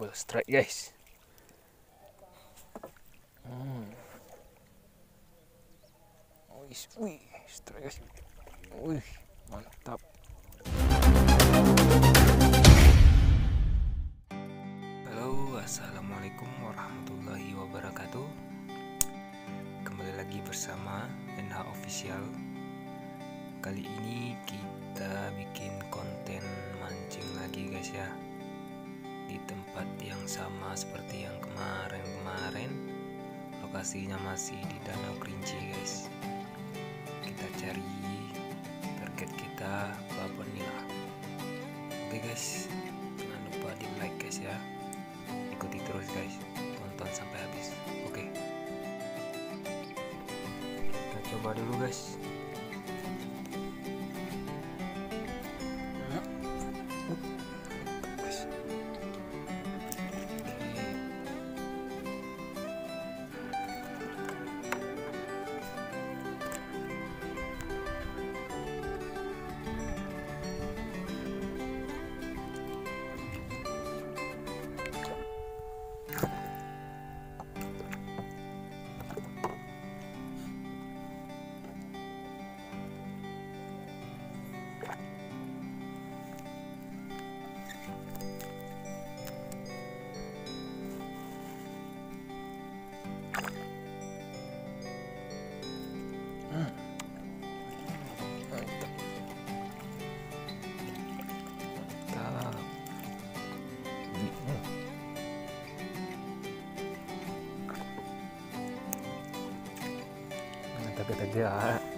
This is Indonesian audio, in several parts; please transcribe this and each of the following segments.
double strike guys. Hmm. wih, wih strike guys. Wih mantap. Halo assalamualaikum warahmatullahi wabarakatuh. Kembali lagi bersama NH Official. Kali ini kita bikin konten mancing lagi guys ya di tempat yang sama seperti yang kemarin-kemarin. Lokasinya masih di Danau Kerinci guys. Kita cari target kita babon nila. Oke guys. Jangan lupa di like guys ya. Ikuti terus guys. Tonton sampai habis. Oke. Kita coba dulu guys mantap tegak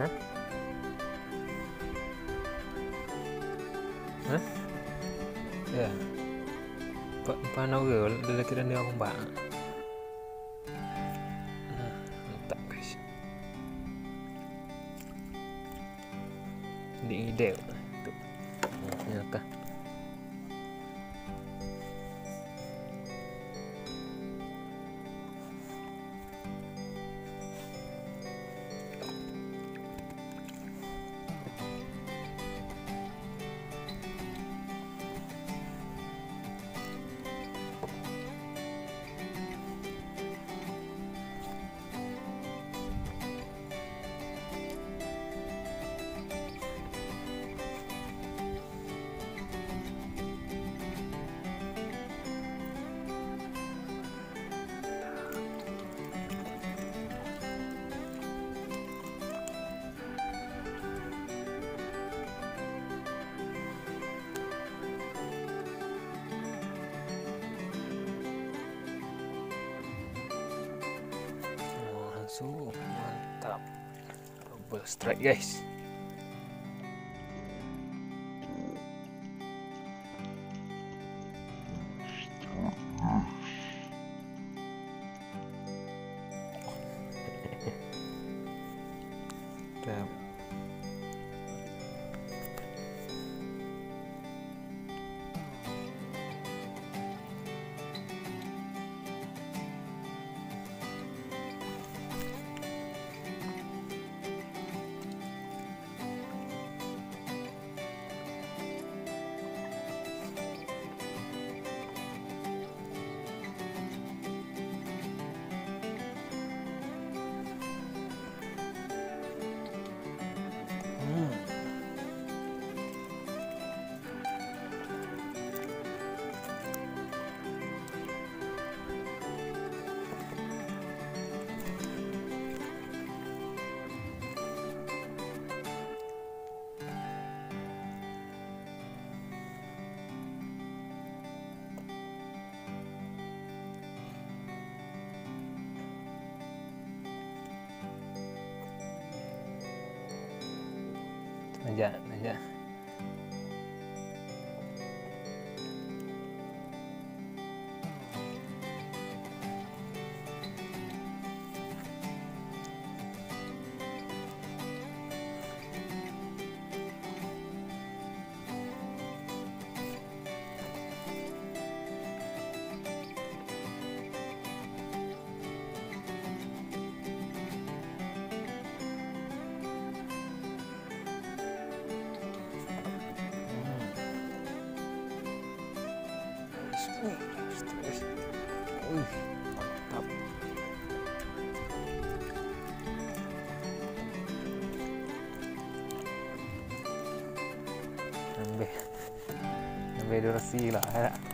hả? Hả? Ya yeah. pa paano yun lalagyan niyo akong baka Hindi ideal. Oh, langsung mantap double strike guys Mantap. aja aja Wih, mantap. Sampai, sampai durasi lah ya.